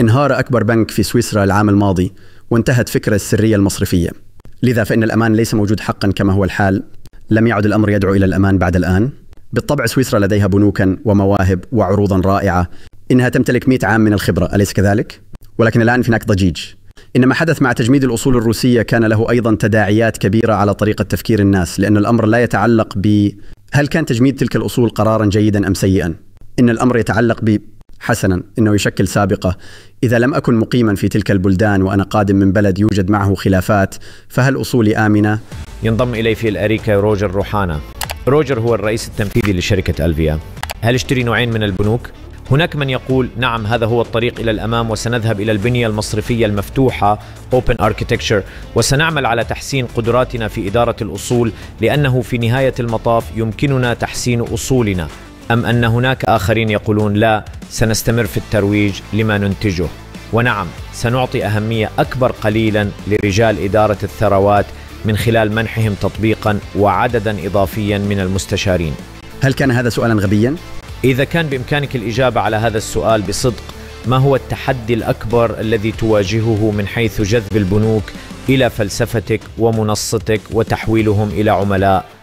انهار أكبر بنك في سويسرا العام الماضي وانتهت فكرة السرية المصرفية. لذا فإن الأمان ليس موجود حقا كما هو الحال. لم يعد الأمر يدعو إلى الأمان بعد الآن. بالطبع سويسرا لديها بنوكا ومواهب وعروضا رائعة. إنها تمتلك 100 عام من الخبرة أليس كذلك؟ ولكن الآن هناك ضجيج إن ما حدث مع تجميد الأصول الروسية كان له أيضا تداعيات كبيرة على طريقة تفكير الناس لأن الأمر لا يتعلق ب هل كان تجميد تلك الأصول قرارا جيدا أم سيئا؟ إن الأمر يتعلق ب حسنا إنه يشكل سابقة. إذا لم أكن مقيما في تلك البلدان وأنا قادم من بلد يوجد معه خلافات فهل أصولي آمنة؟ ينضم إلي في الأريكة روجر روحانا. روجر هو الرئيس التنفيذي لشركة ألفيا. هل اشتري نوعين من البنوك؟ هناك من يقول نعم هذا هو الطريق إلى الأمام وسنذهب إلى البنية المصرفية المفتوحة open architecture وسنعمل على تحسين قدراتنا في إدارة الأصول لأنه في نهاية المطاف يمكننا تحسين أصولنا. أم أن هناك آخرين يقولون لا؟ سنستمر في الترويج لما ننتجه. ونعم سنعطي أهمية أكبر قليلا لرجال إدارة الثروات من خلال منحهم تطبيقا وعددا اضافيا من المستشارين. هل كان هذا سؤالا غبيا؟ إذا كان بإمكانك الإجابة على هذا السؤال بصدق ما هو التحدي الأكبر الذي تواجهه من حيث جذب البنوك إلى فلسفتك ومنصتك وتحويلهم إلى عملاء؟